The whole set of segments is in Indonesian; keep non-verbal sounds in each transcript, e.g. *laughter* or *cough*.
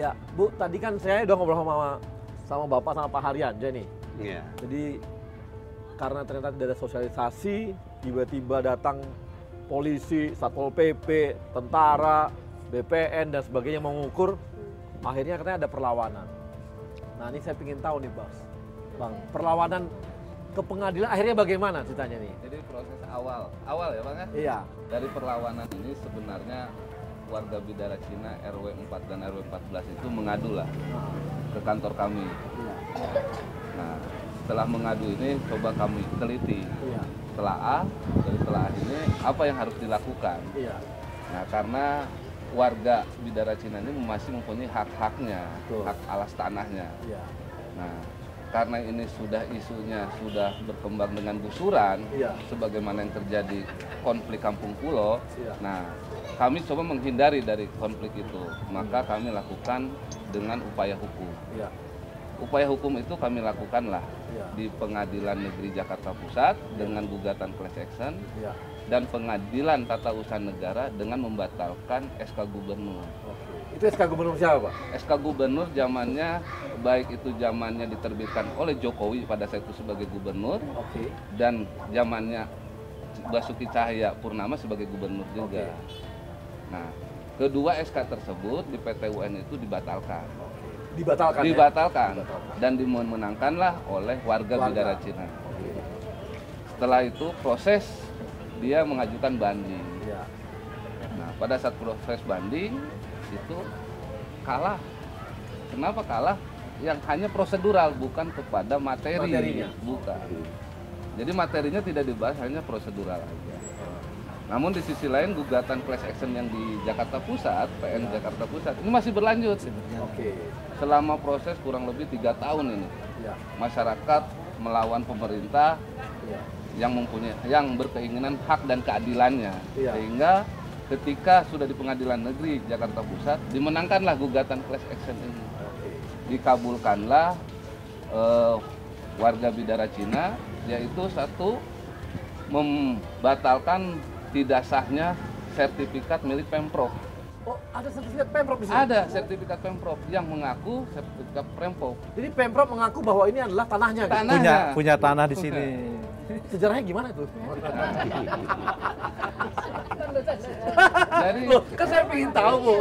Ya, Bu, tadi kan saya udah ngobrol sama sama Bapak sama Pak Haryanja nih. Iya. Jadi karena ternyata tidak ada sosialisasi, tiba-tiba datang polisi, Satpol PP, tentara, BPN dan sebagainya mengukur, akhirnya katanya ada perlawanan. Nah ini saya ingin tahu nih Bang, Bang, perlawanan ke pengadilan akhirnya bagaimana ceritanya nih? Jadi proses awal, awal ya Bang ya? Iya, Dari perlawanan ini sebenarnya warga Bidara Cina RW 4 dan RW 14 itu mengadu lah Nah, ke kantor kami. iya, Nah, setelah mengadu ini coba kami teliti. iya, Setelah A, dari setelah A ini apa yang harus dilakukan. iya, Nah, karena warga Bidara Cina ini masih mempunyai hak-haknya, Betul. hak alas tanahnya. iya, Nah, karena ini sudah isunya sudah berkembang dengan gusuran, Iya. sebagaimana yang terjadi konflik Kampung Pulo. Iya. Nah, kami coba menghindari dari konflik itu, maka kami lakukan dengan upaya hukum. iya, Upaya hukum itu kami lakukanlah iya, di Pengadilan Negeri Jakarta Pusat dengan gugatan class action iya. Dan Pengadilan Tata Usaha Negara dengan membatalkan SK Gubernur. Oke. Itu SK Gubernur siapa Pak? SK Gubernur zamannya baik itu zamannya diterbitkan oleh Jokowi pada saat itu sebagai gubernur Oke. dan zamannya Basuki Cahaya Purnama sebagai gubernur juga. Nah, kedua SK tersebut di PT UN itu dibatalkan. Dibatalkan. ya? Dibatalkan Dibatalkan. dan dimenangkanlah oleh warga, Warga. Bidara Cina. Oke. Setelah itu proses dia mengajukan banding. Iya. Nah, pada saat proses banding itu kalah. Kenapa kalah? Yang hanya prosedural, bukan kepada materi. Materinya. Bukan. Jadi materinya tidak dibahas, hanya prosedural aja. Namun di sisi lain gugatan class action yang di Jakarta Pusat, PN Jakarta Pusat, ini masih berlanjut. Oke. Selama proses kurang lebih tiga tahun ini, Iya. masyarakat melawan pemerintah Iya. Yang mempunyai yang berkeinginan hak dan keadilannya Iya. sehingga ketika sudah di pengadilan negeri Jakarta Pusat dimenangkanlah gugatan class action ini dikabulkanlah eh, warga Bidara Cina yaitu satu membatalkan tidak sahnya sertifikat milik Pemprov Oh, ada sertifikat Pemprov di sini? ada sertifikat Pemprov yang mengaku sertifikat Pemprov Jadi Pemprov mengaku bahwa ini adalah tanahnya. gitu? Tanah. punya Tanahnya. punya tanah di sini. Sejarahnya gimana itu? jadi Loh, kan saya ingin tahu, Bu.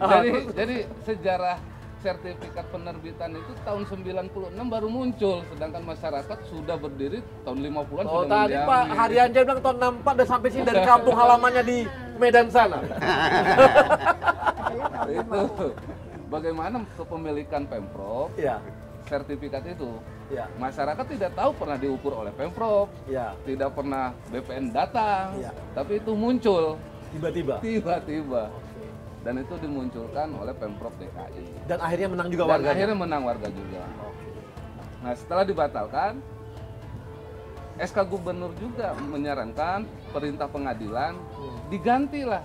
jadi jadi sejarah sertifikat penerbitan itu tahun 96 baru muncul sedangkan masyarakat sudah berdiri tahun 50-an Oh, sudah tadi. Pak Haryanja bilang tahun 64 dan sampai sini dari kampung halamannya di Medan sana. itu bagaimana kepemilikan Pemprov Iya, sertifikat itu iya, masyarakat tidak tahu pernah diukur oleh Pemprov iya. tidak pernah BPN datang Iya. tapi itu muncul Tiba-tiba. tiba-tiba dan itu dimunculkan oleh Pemprov DKI Dan akhirnya menang juga dan warganya. akhirnya menang warga juga. Nah setelah dibatalkan, SK Gubernur juga menyarankan perintah pengadilan Hmm. digantilah,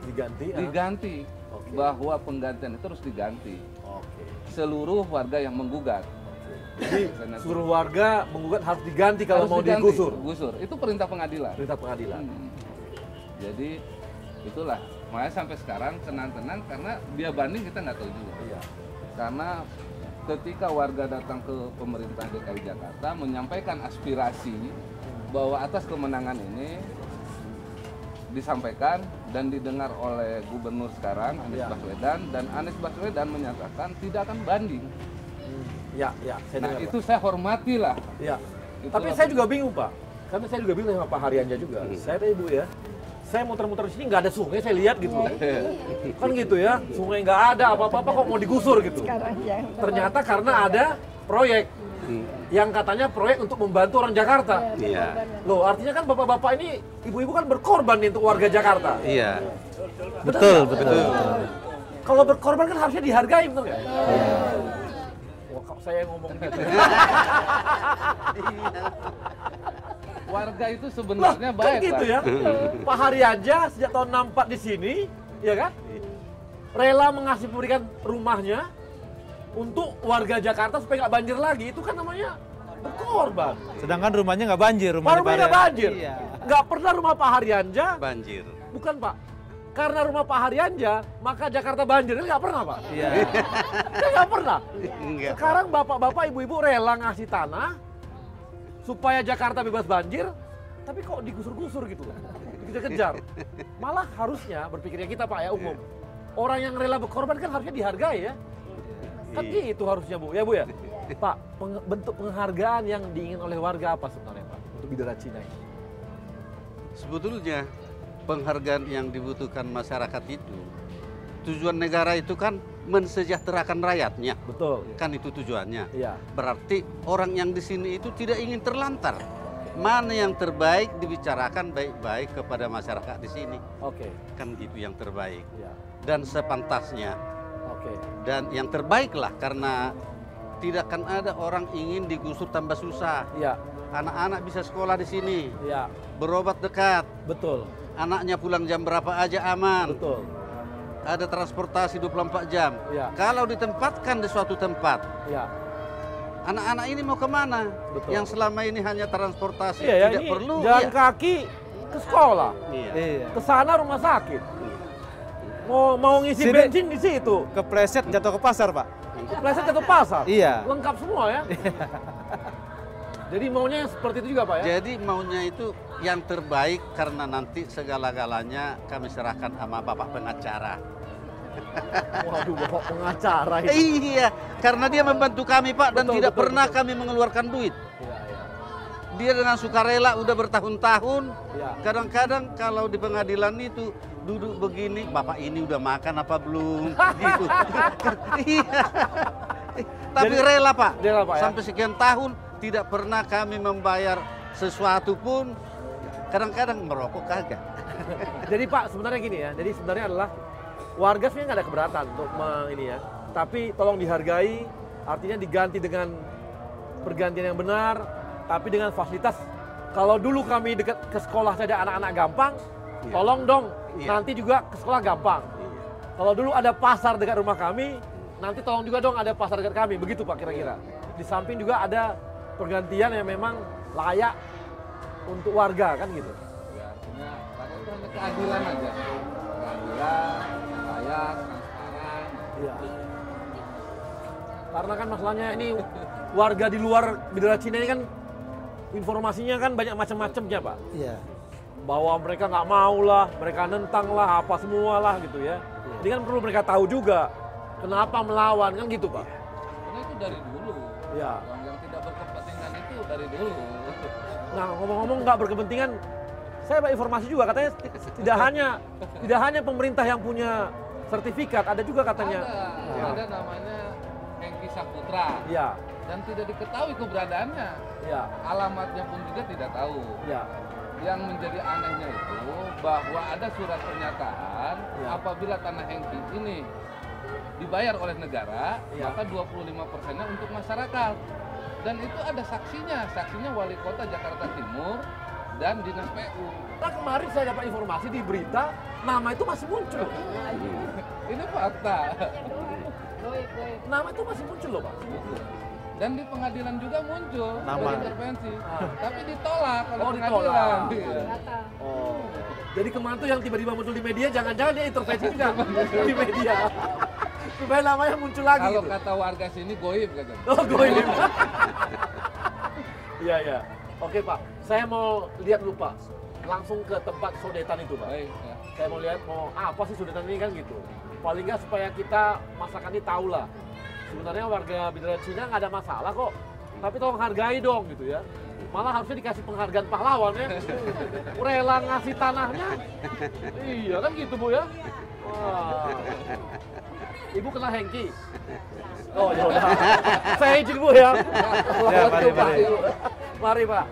Diganti. ah. diganti Oke. bahwa penggantian itu harus diganti Seluruh warga yang menggugat. Jadi seluruh warga menggugat harus diganti kalau Harus mau diganti. digusur. Gusur itu perintah pengadilan. Perintah pengadilan. Hmm. Jadi itulah makanya sampai sekarang tenang-tenang karena dia banding kita nggak tahu juga. Iya. karena ketika warga datang ke pemerintah DKI Jakarta menyampaikan aspirasi bahwa atas kemenangan ini disampaikan dan didengar oleh gubernur sekarang Anies Ya. Baswedan dan Anies Baswedan menyatakan tidak akan banding. Hmm. Ya, ya, saya Nah dengar, itu saya hormati lah. Pak. Ya. Itulah Tapi saya juga bingung, Pak. Karena saya juga bingung sama Pak Haryanja juga. Saya tadi Bu ya. Saya muter-muter di sini nggak ada sungai, saya lihat gitu. *laughs* kan gitu ya, sungai nggak ada, apa-apa kok mau digusur gitu. sekarang yang Ternyata karena ada proyek yang katanya proyek untuk membantu orang Jakarta. Iya. Loh, artinya kan bapak-bapak ini, ibu-ibu kan berkorban nih untuk warga Jakarta. Iya. Betul, betul. Kalau berkorban kan harusnya dihargai, betul nggak? Wah, kok saya ngomong gitu. *laughs* Warga itu sebenarnya kan baik gitu Pak. ya. Pak Haryanja sejak tahun 64 di sini, ya kan? rela mengasih memberikan rumahnya untuk warga Jakarta supaya nggak banjir lagi itu kan namanya berkorban. Sedangkan rumahnya nggak banjir, rumah Rumahnya nggak banjir. Iya. Nggak pernah rumah Pak Haryanja, banjir. bukan Pak. Karena rumah Pak Haryanja, maka Jakarta banjir. Kan nggak pernah Pak. Iya. Nggak pernah. Enggak. Sekarang bapak-bapak, ibu-ibu rela ngasih tanah supaya Jakarta bebas banjir, tapi kok digusur-gusur gitu loh, dikejar-kejar. Malah harusnya berpikirnya kita Pak ya umum, orang yang rela berkorban kan harusnya dihargai ya. Kan Iya. itu harusnya Bu, ya Bu ya. Pak, peng- bentuk penghargaan yang diingin oleh warga apa sebenarnya Pak untuk bidara Cina ini? Sebetulnya penghargaan yang dibutuhkan masyarakat itu tujuan negara itu kan mensejahterakan rakyatnya. Betul. Kan itu tujuannya. Iya. Berarti orang yang di sini itu tidak ingin terlantar. Mana yang terbaik dibicarakan baik-baik kepada masyarakat di sini. Oke. Kan itu yang terbaik. Iya. Dan sepantasnya. Oke. Dan yang terbaik lah karena tidak akan ada orang ingin digusur tambah susah. Iya. Anak-anak bisa sekolah di sini, Iya. berobat dekat, Betul. anaknya pulang jam berapa aja aman. Betul. Ada transportasi 24 jam. Iya. Kalau ditempatkan di suatu tempat, Iya. anak-anak ini mau ke mana? Betul. Yang selama ini hanya transportasi ya, tidak ini perlu. jalan iya. kaki ke sekolah, Iya. Iya. ke sana rumah sakit. Mau mau ngisi Sini- bensin di situ. Kepleset jatuh ke pasar, Pak. Kepleset ke pasar. Iya. Lengkap semua ya. Jadi maunya seperti itu juga Pak ya? Jadi maunya itu yang terbaik karena nanti segala-galanya kami serahkan sama Bapak pengacara. Waduh, bapak pengacara itu. Iya, karena dia membantu kami Pak dan Betul, tidak betul, pernah betul. kami mengeluarkan duit. Iya, iya. Dia dengan sukarela udah bertahun-tahun. Iya. Kadang-kadang kalau di pengadilan itu duduk begini, Bapak ini udah makan apa belum? *laughs* gitu. Iya. Tapi Jadi- rela Pak. Rela, Pak, ya? Sampai sekian tahun tidak pernah kami membayar sesuatu pun. Kadang-kadang merokok kagak. *laughs* Jadi Pak sebenarnya gini ya. Jadi sebenarnya adalah warga sebenarnya nggak ada keberatan untuk ini ya. Tapi tolong dihargai. Artinya diganti dengan pergantian yang benar. Tapi dengan fasilitas. Kalau dulu kami dekat ke sekolah saja anak-anak gampang. Iya. Tolong dong Iya. nanti juga ke sekolah gampang. Kalau dulu ada pasar dekat rumah kami, nanti tolong juga dong ada pasar dekat kami. Begitu Pak kira-kira. Di samping juga ada pergantian yang memang layak untuk warga kan gitu. Ya, artinya rakyat itu hanya keadilan aja. Keadilan, layak, transparan. Iya. Karena kan masalahnya ini warga di luar bidara Cina ini kan informasinya kan banyak macam-macamnya pak. Iya. Bahwa mereka nggak mau lah, mereka nentang lah, apa semua lah gitu ya. Ini kan perlu mereka tahu juga kenapa melawan kan gitu pak. Karena itu dari dulu. Ya. Yang, yang tidak berkepentingan itu dari dulu. *laughs* Nah ngomong-ngomong nggak berkepentingan, saya dapat informasi juga katanya ti- tidak hanya tidak hanya pemerintah yang punya sertifikat, ada juga katanya. Ada, Ya. ada namanya Hengki Saputra Iya, dan tidak diketahui keberadaannya. iya, Alamatnya pun juga tidak tahu. iya. Yang menjadi anehnya itu bahwa ada surat pernyataan Ya. apabila tanah Hengki ini dibayar oleh negara, Ya. maka 25 persennya untuk masyarakat. Dan itu ada saksinya, saksinya wali kota Jakarta Timur dan dinas PU. Nah kemarin saya dapat informasi di berita nama itu masih muncul. Ini fakta. Nama itu masih muncul loh pak. Dan di pengadilan juga muncul Nama. intervensi, Ah. tapi ditolak oleh Oh, pengadilan. ditolak. Iya. Oh. Jadi kemarin tuh yang tiba-tiba muncul di media jangan-jangan dia intervensi juga *laughs* di media. Supaya namanya muncul lagi. Kalau gitu. kata warga sini goib kata. Oh goib. *laughs* Iya iya. Oke pak, saya mau lihat dulu pak. Langsung ke tempat sodetan itu pak. Baik, ya. Saya mau lihat mau ah, apa sih sodetan ini kan gitu. Paling nggak supaya kita masakan ini tahu lah. Sebenarnya warga Bidara Cina nggak ada masalah kok. Tapi tolong hargai dong gitu ya. Malah harusnya dikasih penghargaan pahlawan ya. *laughs* Rela ngasih tanahnya. Iya kan gitu bu ya. Wah. Ibu kenal Hengki? Oh ya udah. *laughs* Saya izin bu ya. Ya, mari, mari. Mari pak.